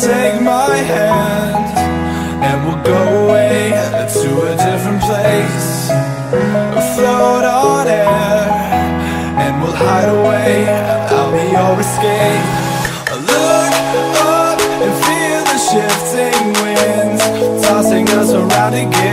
take my hand And we'll go away to a different place. Float on air And we'll hide away. I'll be your escape. Look up and feel the shifting winds Tossing us around again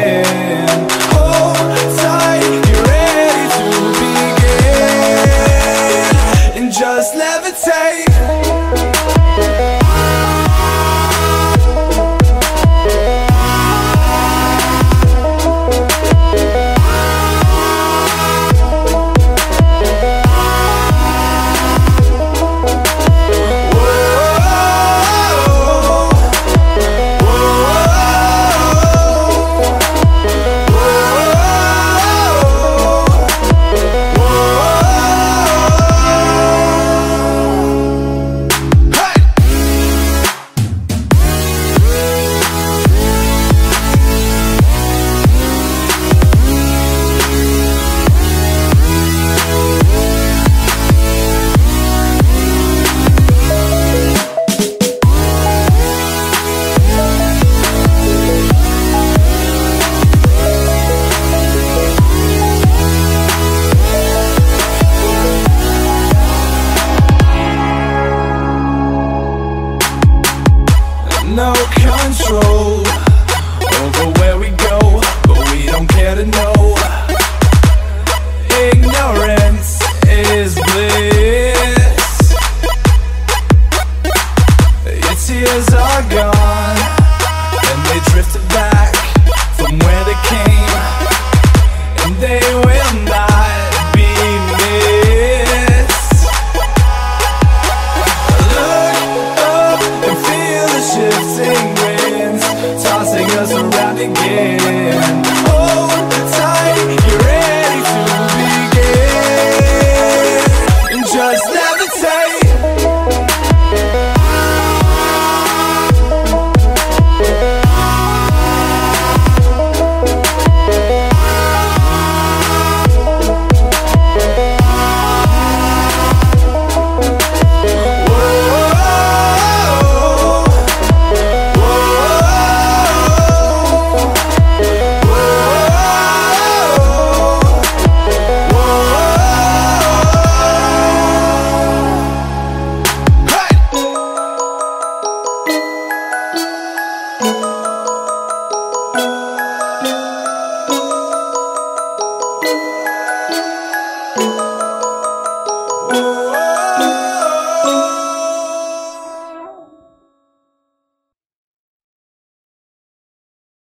control over where we go, but we don't care to know. Ignorance is bliss. Your tears are gone, and they drifted back from where Just a ride again